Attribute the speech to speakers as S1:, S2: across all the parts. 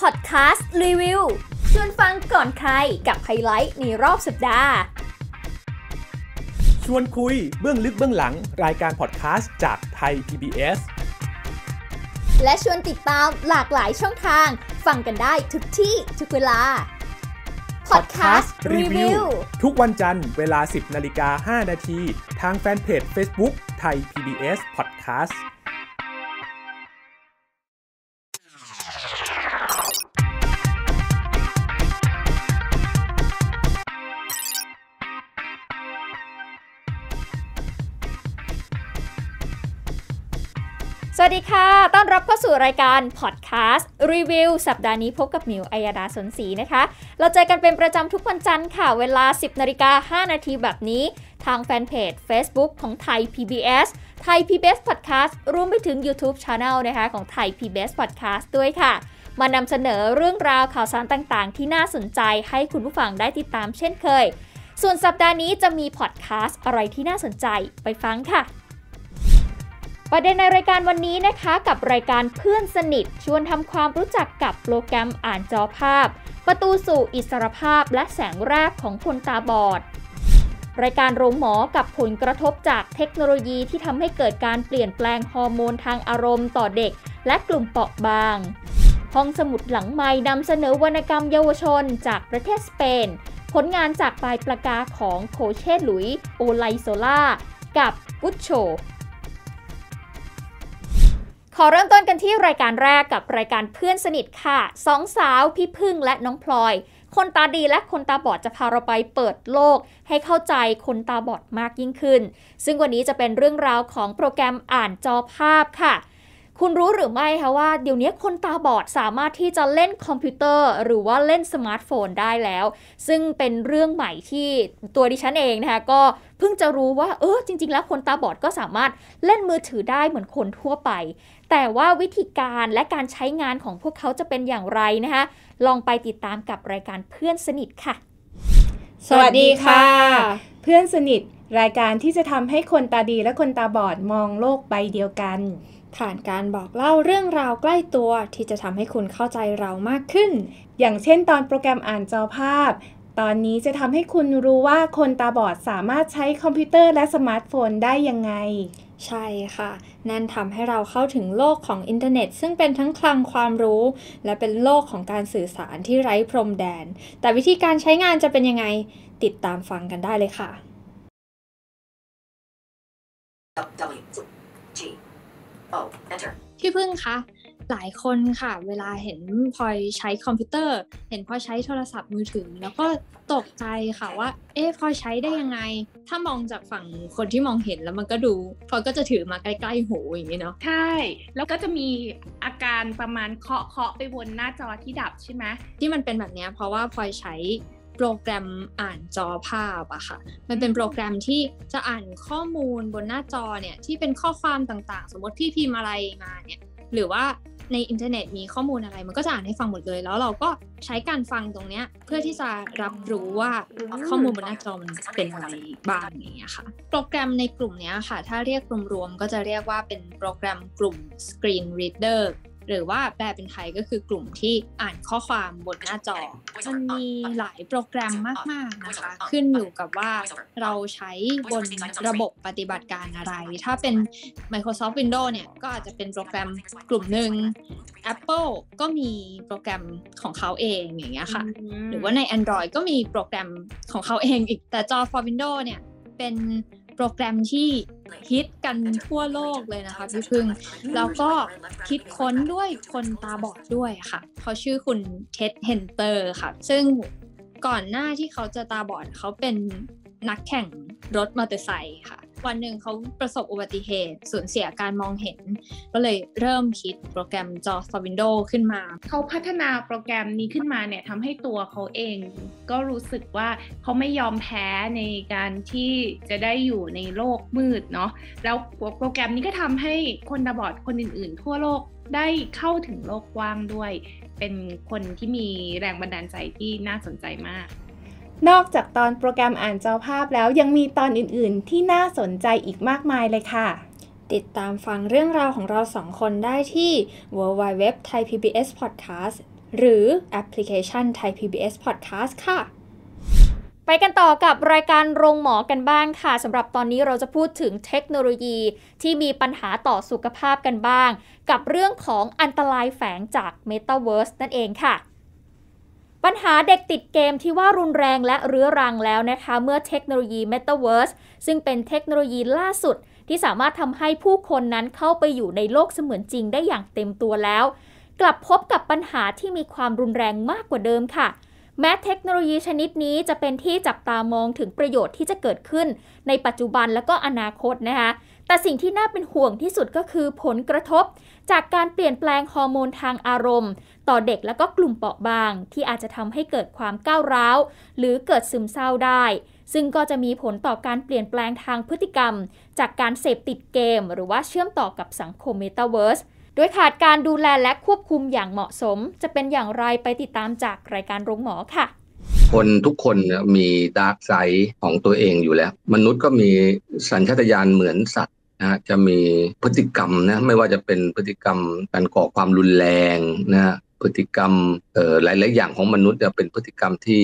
S1: พอดแคสต์รีวิวชวนฟังก่อนใครกับไฮไลท์ในรอบสัปดาห์
S2: ชวนคุยเบื้องลึกเบื้องหลังรายการพอดแคสต์จากไทย PBS
S1: และชวนติดตามหลากหลายช่องทาง ฟังกันได้ทุกที่ทุกเวลา Podcast Review
S2: ทุกวันจันทร์เวลา 10นาฬิกา5นาทีทางแฟนเพจ Facebook ไทย PBS Podcast
S1: สวัสดีค่ะ ต้อนรับเข้าสู่รายการ Podcast Review สัปดาห์นี้พบกับมิวอัยดาสนศรีนะคะ เราเจอกันเป็นประจำทุกวันจันทร์ค่ะ เวลา 10นาฬิกา5นาทีแบบนี้ ทางแฟนเพจ Facebook ของไทย PBS ไทย PBS Podcast รวมไปถึง YouTube Channel นะคะของไทย PBS Podcast ด้วยค่ะ มานำเสนอเรื่องราวข่าวสารต่างๆ ที่น่าสนใจให้คุณผู้ฟังได้ติดตามเช่นเคย ส่วนสัปดาห์นี้จะมีพอดแคสต์อะไรที่น่าสนใจไปฟังค่ะ ประเด็นในรายการวันนี้นะคะกับรายการเพื่อนสนิท ชวนทำความรู้จักกับโปรแกรมอ่านจอภาพ ประตูสู่อิสรภาพและแสงแรกของคนตาบอด รายการโรงหมอกับผลกระทบจากเทคโนโลยีที่ทำให้เกิดการเปลี่ยนแปลงฮอร์โมนทางอารมณ์ต่อเด็ก และกลุ่มเปราะบาง ห้องสมุดหลังไม้นำเสนอวรรณกรรมเยาวชนจากประเทศสเปน ผลงานจากปลายปากกาของโคเชตหลุย โอไลโซล่า กับกุชโช ขอเริ่มต้นกันที่รายการแรกกับรายการเพื่อนสนิทค่ะสองสาวพี่พึ่งและน้องพลอย คนตาดีและคนตาบอดจะพาเราไปเปิดโลก ให้เข้าใจคนตาบอดมากยิ่งขึ้น ซึ่งวันนี้จะเป็นเรื่องราวของโปรแกรมอ่านจอภาพค่ะ คุณรู้หรือไม่คะว่าเดี๋ยวนี้คนตาบอดสามารถที่จะเล่นคอมพิวเตอร์ หรือว่าเล่นสมาร์ทโฟนได้แล้ว ซึ่งเป็นเรื่องใหม่ที่ตัวดิฉันเองนะคะก็เพิ่งจะรู้ว่าเออจริง ๆ แล้วคนตาบอดก็สามารถเล่นมือถือได้เหมือนคนทั่วไป แต่ว่าวิธีการและการใช้งานของพวกเขาจะเป็นอย่างไรนะคะ ลองไปติดตามกับรายการเพื่อนสนิทค่ะ
S3: สวัสดีค่ะ เพื่อนสนิทรายการที่จะทำให้คนตาดีและคนตาบอดมองโลกใบเดียวกัน
S4: ผ่านการบอกเล่าเรื่องราวใกล้ตัวที่จะทำให้คุณเข้าใจเรามากขึ้น
S3: อย่างเช่นตอนโปรแกรมอ่านจอภาพ ตอนนี้จะทำให้คุณรู้ว่าคนตาบอดสามารถใช้คอมพิวเตอร์และสมาร์ทโฟนได้ยังไง
S4: ใช่ค่ะ นั่นทำให้เราเข้าถึงโลกของอินเทอร์เน็ต ซึ่งเป็นทั้งคลังความรู้ และเป็นโลกของการสื่อสารที่ไร้พรมแดน แต่วิธีการใช้งานจะเป็นยังไงติดตามฟังกันได้เลยค่ะ
S5: W G O Enter
S4: พี่พึ่งคะ หลายคนค่ะ เวลาเห็นพลอยใช้คอมพิวเตอร์ เห็นพลอยใช้โทรศัพท์มือถือ แล้วก็ตกใจค่ะว่า เอ๊ะพลอยใช้ได้ยังไง ถ้ามองจากฝั่งคนที่มองเห็นแล้วมันก็ดูพลอยก็จะถือมาใกล้ๆหูอย่างนี้เนาะ
S6: ใช่ แล้วก็จะมีอาการประมาณเคาะเคาะไปวนหน้าจอที่ดับใช่ไหม
S4: ที่มันเป็นแบบเนี้ยเพราะว่าพลอยใช้โปรแกรมอ่านจอภาพอะค่ะ มันเป็นโปรแกรมที่จะอ่านข้อมูลบนหน้าจอเนี่ยที่เป็นข้อความต่างๆ สมมติพี่พิมพ์อะไรมาเนี่ยหรือว่า ในอินเทอร์เน็ตมีข้อมูลอะไร มันก็จะอ่านให้ฟังหมดเลย แล้วเราก็ใช้การฟังตรงเนี้ยเพื่อที่จะรับรู้ว่าข้อมูลบนหน้าจอมันเป็นอะไรบ้างอย่างเงี้ยค่ะ โปรแกรมในกลุ่มเนี้ยค่ะ ถ้าเรียกรวมๆก็จะเรียกว่าเป็นโปรแกรมกลุ่ม Screen Reader หรือว่าแปลเป็นไทยก็คือกลุ่มที่อ่านข้อความบนหน้าจอ มันมีหลายโปรแกรมมาก ๆ นะคะ ขึ้นอยู่กับว่าเราใช้บนระบบปฏิบัติการอะไร ถ้าเป็น Microsoft Windows เนี่ย ก็อาจจะเป็นโปรแกรมกลุ่มหนึ่ง Apple ก็มีโปรแกรมของเขาเองอย่างเงี้ยค่ะ หรือว่าใน Android ก็มีโปรแกรมของเขาเองอีกแต่จอ for Windows เนี่ยเป็น โปรแกรมที่ฮิตกันทั่วโลกเลยนะคะพี่พึ่ง แล้วก็คิดค้นด้วยคนตาบอดด้วยค่ะเขาชื่อคุณเท็ดเฮนเตอร์ค่ะ ซึ่งก่อนหน้าที่เขาจะตาบอดเขาเป็นนักแข่งรถมอเตอร์ไซค์ค่ะ วันหนึ่งเขาประสบอุบัติเหตุสูญเสียการมองเห็น ก็เลยเริ่มคิดโปรแกรมจอ for Windows ขึ้นมา
S6: เขาพัฒนาโปรแกรมนี้ขึ้นมาเนี่ยทำให้ตัวเขาเองก็รู้สึกว่าเขาไม่ยอมแพ้ในการที่จะได้อยู่ในโลกมืดเนาะแล้วโปรแกรมนี้ก็ทำให้คนตาบอดคนอื่น ๆ ทั่วโลกได้เข้าถึงโลกกว้างด้วย เป็นคนที่มีแรงบันดาลใจที่น่าสนใจมาก
S3: นอกจากตอนโปรแกรมอ่านจอภาพแล้วยังมีตอนอื่น ๆ ที่น่าสนใจอีกมากมายเลยค่ะ
S4: ติดตามฟังเรื่องราวของเราสองคนได้ที่ www.thaipbspodcast
S1: หรือแอปพลิเคชัน Thai PBS Podcast ค่ะ ไปกันต่อกับรายการโรงหมอกันบ้างค่ะสำหรับตอนนี้เราจะพูดถึงเทคโนโลยีที่มีปัญหาต่อสุขภาพกันบ้าง กับเรื่องของอันตรายแฝงจาก Metaverse นั่นเองค่ะ ปัญหาเด็กติดเกมที่ว่ารุนแรงและเรื้อรังแล้วนะคะ เมื่อเทคโนโลยี Metaverse ซึ่งเป็นเทคโนโลยีล่าสุด ที่สามารถทำให้ผู้คนนั้นเข้าไปอยู่ในโลกเสมือนจริงได้อย่างเต็มตัวแล้ว กลับพบกับปัญหาที่มีความรุนแรงมากกว่าเดิมค่ะ แม้เทคโนโลยีชนิดนี้จะเป็นที่จับตามองถึงประโยชน์ที่จะเกิดขึ้น ในปัจจุบันและก็อนาคตนะคะ แต่สิ่งที่น่าเป็นห่วงที่สุดก็คือผลกระทบ จากการเปลี่ยนแปลงฮอร์โมนทางอารมณ์ ต่อเด็กและก็กลุ่มเปราะบาง ที่อาจจะทำให้เกิดความก้าวร้าว หรือเกิดซึมเศร้าได้ ซึ่งก็จะมีผลต่อการเปลี่ยนแปลงทางพฤติกรรม จากการเสพติดเกม หรือว่าเชื่อมต่อกับสังคมเมตาเวิร์สโดยขาดการดูแลและควบคุมอย่างเหมาะสม จะเป็นอย่างไรไปติดตามจากรายการโรงหมอค่ะ
S7: คนทุกคนมี dark side ของตัวเองอยู่แล้ว มนุษย์ก็มีสัญชาตญาณเหมือนสัตว์ นะฮะจะมีพฤติกรรมนะไม่ว่าจะเป็นพฤติกรรมการก่อความรุนแรงนะฮะพฤติกรรมเอ่อหลายๆอย่างของมนุษย์เนี่ยเป็นพฤติกรรมที่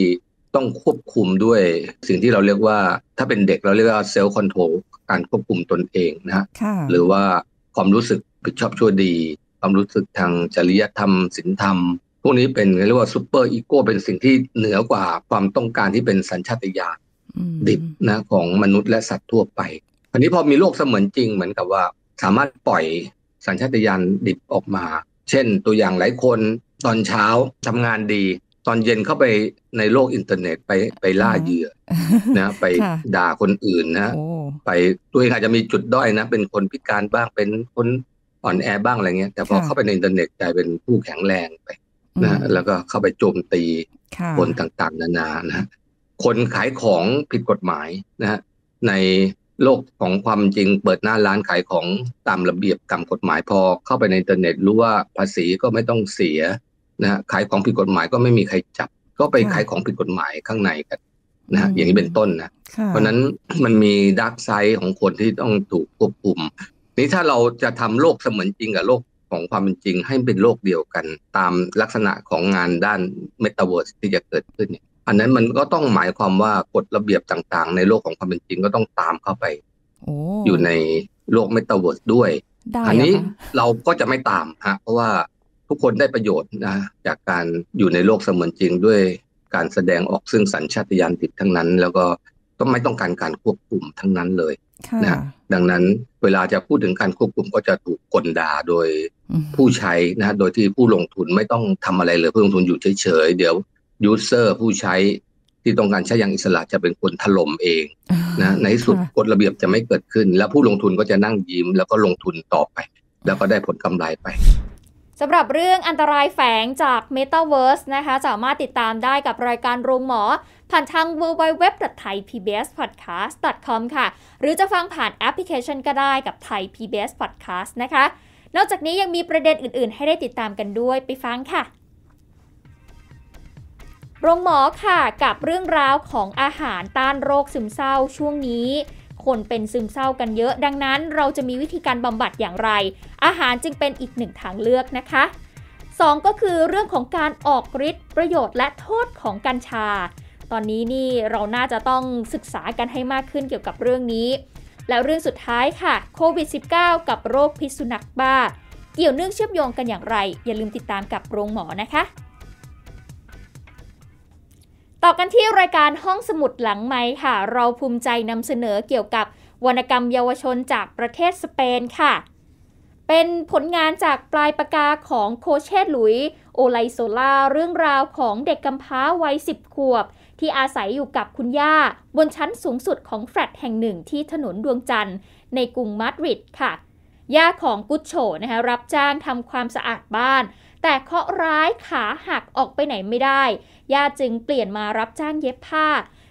S7: ต้องควบคุมด้วยสิ่งที่เราเรียกว่า ถ้าเป็นเด็กเราเรียกว่า self control การควบคุมตนเองนะฮะ
S8: ค่ะ
S7: หรือว่าความรู้สึกผิดชอบชั่วดี ความรู้สึกทางจริยธรรมศีลธรรม พวกนี้เป็นเรียกว่า superego เป็นสิ่งที่เหนือกว่าความต้องการที่เป็นสัญชาตญาณ
S8: อืม
S7: ดิบนะของมนุษย์และสัตว์ทั่วไป อันนี้พอมีโลกเสมือนจริงเหมือนกับว่า สามารถปล่อยสัญชาตญาณดิบออกมา เช่นตัวอย่างหลายคนตอนเช้าทำงานดี ตอนเย็นเข้าไปในโลกอินเทอร์เน็ตไปไปล่าเหยื่อนะไป
S8: ค่ะ
S7: ด่าคนอื่นนะ
S8: โอ้
S7: ไปตัวเองอาจจะมีจุดด้อยนะ เป็นคนพิการบ้างเป็นคนอ่อนแอบ้างอะไรเงี้ย แต่พอ
S8: ค่ะ
S7: เข้าไปในอินเทอร์เน็ตกลายเป็นผู้แข็งแรงไปนะแล้วก็เข้าไปโจมตี
S8: ค่ะ
S7: คนต่างๆ นานานะฮะคนขายของผิดกฎหมายนะฮะใน โลกของความจริงเปิดหน้าร้านขายของตามระเบียบตามกฎหมายพอ เข้าไปในอินเทอร์เน็ตรู้ว่าภาษีก็ไม่ต้องเสียนะฮะขายของผิดกฎหมายก็ไม่มีใครจับ ก็ไปขายของผิดกฎหมายข้างในกันนะฮะอย่างนี้เป็นต้นนะ
S8: ค่ะ
S7: เพราะฉะนั้นมันมี dark side ของคนที่ต้องถูกควบคุมนี่ถ้าเราจะทำโลกเสมือนจริงกับโลกของความเป็นจริงให้เป็นโลกเดียวกัน ตามลักษณะของงานด้านเมตาเวิร์สที่จะเกิดขึ้นเนี่ย อันนั้นมันก็ต้องหมายความว่ากฎระเบียบต่างๆ ในโลกของความเป็นจริงก็ต้องตามเข้าไป
S8: โอ้
S7: อยู่ในโลกเมตาเวิร์สด้วย
S8: ได้
S7: อันนี้
S8: เหรอคะ
S7: เราก็จะไม่ตามฮะเพราะว่าทุกคนได้ประโยชน์นะ จากการอยู่ในโลกเสมือนจริงด้วยการแสดงออกซึ่งสัญชาตญาณดิบทั้งนั้น แล้วก็ก็ไม่ต้องการการควบคุมทั้งนั้นเลย
S8: ค่ะ
S7: นะดังนั้นเวลาจะพูดถึงการควบคุมก็จะถูกกลด่าโดย
S8: อืม
S7: ผู้ใช้นะโดยที่ผู้ลงทุนไม่ต้องทำอะไรเลยผู้ลงทุนอยู่เฉยๆเดี๋ยว ยูเซอร์ผู้ใช้ที่ต้องการใช้อย่างอิสระจะเป็นคนถล่มเองนะในที่สุด
S8: ค่ะ
S7: กฎระเบียบจะไม่เกิดขึ้น แล้วผู้ลงทุนก็จะนั่งยิ้ม แล้วก็ลงทุนต่อไป แล้วก็ได้ผลกำไรไป
S1: สำหรับเรื่องอันตรายแฝงจาก Metaverse นะคะ สามารถติดตามได้กับรายการโรงหมอ ผ่านทาง www.thaipbspodcast.com ค่ะ หรือจะฟังผ่านแอปพลิเคชันก็ได้กับ Thai PBS Podcast นะคะ นอกจากนี้ยังมีประเด็นอื่น ๆ ให้ได้ติดตามกันด้วยไปฟังค่ะ โรงหมอค่ะกับเรื่องราวของอาหารต้านโรคซึมเศร้าช่วงนี้ คนเป็นซึมเศร้ากันเยอะ ดังนั้นเราจะมีวิธีการบำบัดอย่างไร อาหารจึงเป็นอีกหนึ่งทางเลือกนะคะ 2 ก็คือเรื่องของการออกฤทธิ์ประโยชน์และโทษของกัญชา ตอนนี้นี่เราน่าจะต้องศึกษากันให้มากขึ้นเกี่ยวกับเรื่องนี้ แล้วเรื่องสุดท้ายค่ะโควิด -19 กับโรคพิษสุนัขบ้า เกี่ยวเนื่องเชื่อมโยงกันอย่างไร อย่าลืมติดตามกับโรงหมอนะคะ ต่อกันที่รายการห้องสมุดหลังไม้ค่ะ เราภูมิใจนำเสนอเกี่ยวกับวรรณกรรมเยาวชนจากประเทศสเปนค่ะ เป็นผลงานจากปลายปากกาของโคเชตหลุย โอไลโซล่าเรื่องราวของเด็กกำพร้าวัย 10 ขวบ ที่อาศัยอยู่กับคุณย่า บนชั้นสูงสุดของแฟลตแห่งหนึ่งที่ถนนดวงจันทร์ในกรุงมาดริดค่ะ ย่าของกุชโฉนะคะรับจ้างทำความสะอาดบ้าน แต่เคราะร้ายขาหักออกไปไหนไม่ได้ ย่าจึงเปลี่ยนมารับจ้างเย็บผ้า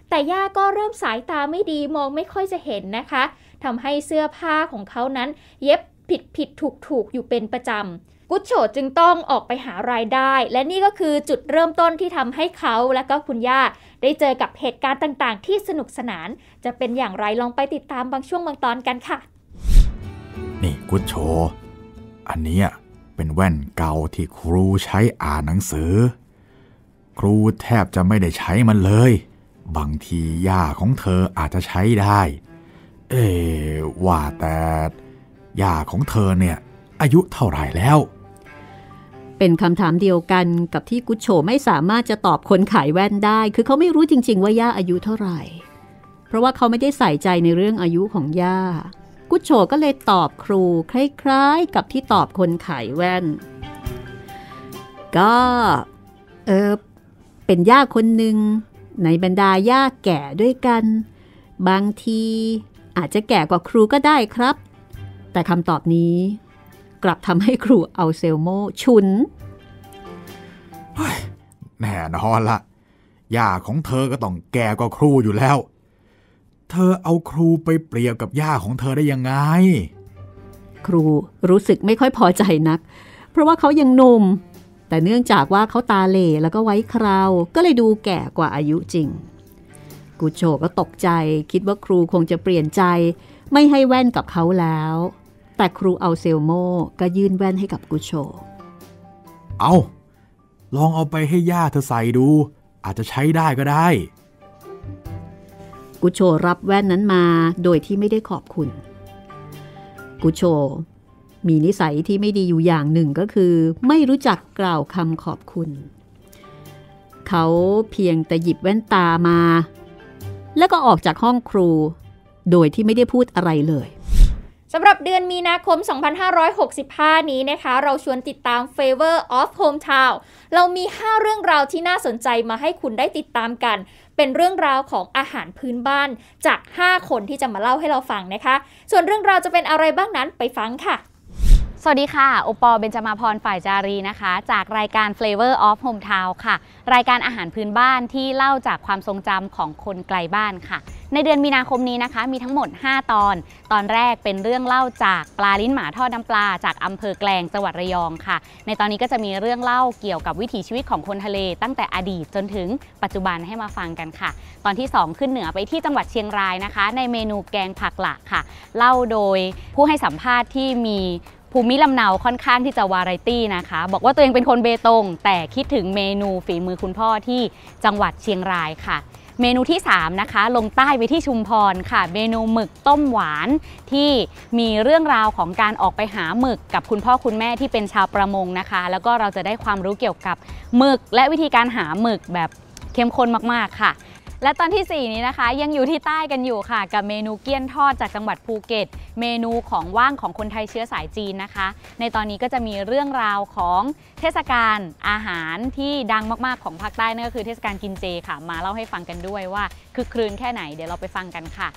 S1: แต่ย่าก็เริ่มสายตาไม่ดีมองไม่ค่อยจะเห็นนะคะทำให้เสื้อผ้าของเขานั้น เย็บผิดผิดถูกถูกอยู่เป็นประจำกุชโฉจึงต้องออกไปหารายได้ และนี่ก็คือจุดเริ่มต้นที่ทำให้เขาและก็คุณย่า ได้เจอกับเหตุการณ์ต่างๆ ที่สนุกสนาน จะเป็นอย่างไรลองไปติดตามบางช่วงบางตอนกันค่ะ
S9: นี่กุดโช อันนี้ย
S8: เป็นแว่นเก่าที่ครูใช้อ่านหนังสือ ครูแทบจะไม่ได้ใช้มันเลย บางทีย่าของเธออาจจะใช้ได้ เอว่าแต่ย่าของเธอเนี่ย อายุเท่าไหร่แล้ว
S9: เป็นคำถามเดียวกันกับที่กุชโชไม่สามารถจะตอบคนขายแว่นได้ คือเขาไม่รู้จริง ๆ ว่าย่าอายุเท่าไหร่ เพราะว่าเขาไม่ได้ใส่ใจในเรื่องอายุของย่า กุโชก็เลยตอบครูคล้ายๆ กับที่ตอบคนขายแว่น ก็เออเป็นย่าคนหนึ่งในบรรดาย่าแก่ด้วยกัน บางทีอาจจะแก่กว่าครูก็ได้ครับ แต่คำตอบนี้กลับทำให้ครูเอาเซลโมฉุน
S8: แน่นอนละย่าของเธอก็ต้องแก่กว่าครูอยู่แล้ว เธอเอาครูไปเปรียบกับย่าของเธอได้ยังไง
S9: ครูรู้สึกไม่ค่อยพอใจนัก เพราะว่าเขายังหนุ่ม แต่เนื่องจากว่าเขาตาเหล่แล้วก็ไว้คราว ก็เลยดูแก่กว่าอายุจริง กูโจก็ตกใจคิดว่าครูคงจะเปลี่ยนใจ ไม่ให้แว่นกับเขาแล้ว แต่ครูเอาเซลโมก็ยื่นแว่นให้กับกูโช
S8: เอาลองเอาไปให้ย่าเธอใส่ดู อาจจะใช้ได้ก็ได้
S9: กุโชรับแว่นนั้นมาโดยที่ไม่ได้ขอบคุณ กุโช มีนิสัยที่ไม่ดีอยู่อย่างหนึ่งก็คือ ไม่รู้จักกล่าวคำขอบคุณ เขาเพียงแต่หยิบแว่นตามา แล้วก็ออกจากห้องครู โดยที่ไม่ได้พูดอะไรเลย
S1: สำหรับเดือนมีนาคม 2565 นี้นะคะ เราชวนติดตาม Favor of Hometown เรามี 5 เรื่องราวที่น่าสนใจมาให้คุณได้ติดตามกัน เป็นเรื่องราวของอาหารพื้นบ้านจาก 5 คนที่จะมาเล่าให้เราฟังนะคะ ส่วนเรื่องราวจะเป็นอะไรบ้างนั้นไปฟังค่ะ
S10: สวัสดีค่ะ โอปอเบญจมาพรฝ่ายจารีนะคะ จากรายการ Flavor of Hometown ค่ะ รายการอาหารพื้นบ้านที่เล่าจากความทรงจำของคนไกลบ้านค่ะ ในเดือนมีนาคมนี้นะคะ มีทั้งหมด 5 ตอน ตอนแรกเป็นเรื่องเล่าจากปลาลิ้นหมาทอดน้ำปลาจากอำเภอแกลงจังหวัดระยองค่ะ ในตอนนี้ก็จะมีเรื่องเล่าเกี่ยวกับวิถีชีวิตของคนทะเล ตั้งแต่อดีตจนถึงปัจจุบันให้มาฟังกันค่ะ ตอนที่ 2 ขึ้นเหนือไปที่จังหวัดเชียงรายนะคะ ในเมนูแกงผักหละค่ะ เล่าโดยผู้ให้สัมภาษณ์ที่มีภูมิลำเนาค่อนข้างที่จะวาไรตี้นะคะ บอกว่าตัวเองเป็นคนเบตง แต่คิดถึงเมนูฝีมือคุณพ่อที่จังหวัดเชียงรายค่ะ เมนูที่ 3 นะคะ ลงใต้ไปที่ชุมพรค่ะ เมนูหมึกต้มหวานที่มีเรื่องราวของการออกไปหาหมึกกับคุณพ่อคุณแม่ที่เป็นชาวประมงนะคะ แล้วก็เราจะได้ความรู้เกี่ยวกับหมึกและวิธีการหาหมึกแบบเข้มข้นมากๆค่ะ และตอนที่ 4 นี้นะคะ ยังอยู่ที่ใต้กันอยู่ค่ะ กับเมนูเกี้ยนทอดจากจังหวัดภูเก็ต เมนูของว่างของคนไทยเชื้อสายจีนนะคะ ในตอนนี้ก็จะมีเรื่องราวของเทศกาลอาหารที่ดังมากๆของภาคใต้นั่นก็คือเทศกาลกินเจค่ะ มาเล่าให้ฟังกันด้วยว่าคือครืนแค่ไหนเดี๋ยวเราไปฟังกันค่ะ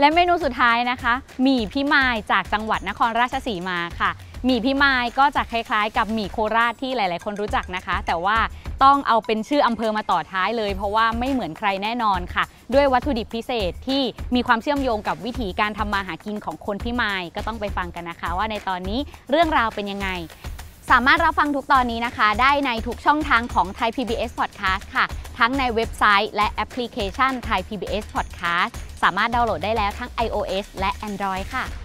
S10: และเมนูสุดท้ายนะคะหมี่พี่มายจากจังหวัดนครราชสีมาค่ะ หมี่พี่มายก็จะคล้ายๆ กับหมี่โคราชที่หลาย ๆ คนรู้จักนะคะ แต่ว่าต้องเอาเป็นชื่ออำเภอมาต่อท้ายเลย เพราะว่าไม่เหมือนใครแน่นอนค่ะ ด้วยวัตถุดิบพิเศษที่มีความเชื่อมโยงกับวิธีการทำมาหากินของคนพี่มายก็ต้องไปฟังกันนะคะ ว่าในตอนนี้เรื่องราวเป็นยังไง สามารถรับฟังทุกตอนนี้นะคะ ได้ในทุกช่องทางของ Thai PBS Podcast ค่ะ ทั้งในเว็บไซต์และแอปพลิเคชัน Thai PBS Podcast สามารถดาวน์โหลดได้แล้วทั้ง iOS และ Android ค่ะ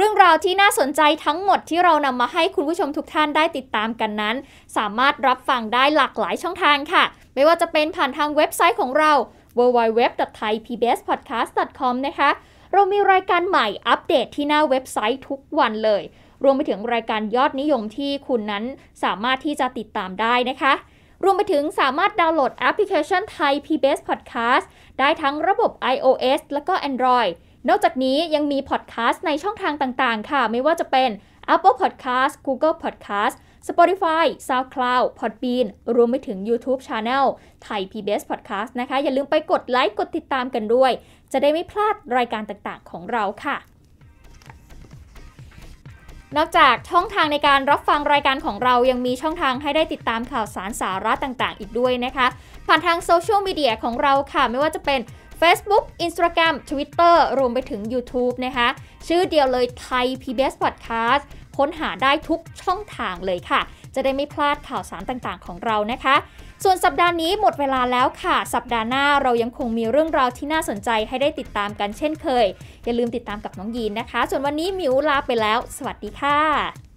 S1: รื่องราวที่น่าสนใจทั้งหมดที่เรานำมาให้คุณผู้ชมทุกท่านได้ติดตามกันนั้น สามารถรับฟังได้หลากหลายช่องทางค่ะ ไม่ว่าจะเป็นผ่านทางเว็บไซต์ของเรา www.thaipbspodcast.com นะคะ เรามีรายการใหม่อัปเดตที่หน้าเว็บไซต์ทุกวันเลย รวมไปถึงรายการยอดนิยมที่คุณนั้นสามารถที่จะติดตามได้นะคะรวมไปถึงสามารถดาวน์โหลดแอปพลิเคชัน Thai PBS Podcast ได้ทั้งระบบ iOS และก็ Android นอกจากนี้ยังมีพอดแคสต์ในช่องทางต่างๆ ค่ะ ไม่ว่าจะเป็น Apple Podcast Google Podcast Spotify SoundCloud Podbean รวมไปถึง YouTube Channel Thai PBS Podcast นะคะ อย่าลืมไปกดไลค์กดติดตามกันด้วย จะได้ไม่พลาดรายการต่างๆ ของเราค่ะ นอกจากช่องทางในการรับฟังรายการของเรายังมีช่องทางให้ได้ติดตามข่าวสารสาระต่างๆ อีกด้วยนะคะ ผ่านทางโซเชียลมีเดียของเราค่ะ ไม่ว่าจะเป็น Facebook Instagram Twitter รวมไปถึง YouTube นะคะ ชื่อเดียวเลยไทย PBS Podcast ค้นหาได้ทุกช่องทางเลยค่ะ จะได้ไม่พลาดข่าวสารต่างๆ ของเรานะคะ ส่วนสัปดาห์นี้หมดเวลาแล้วค่ะ สัปดาห์หน้าเรายังคงมีเรื่องราวที่น่าสนใจให้ได้ติดตามกันเช่นเคย อย่าลืมติดตามกับน้องยีนนะคะ ส่วนวันนี้มิวลาไปแล้ว สวัสดีค่ะ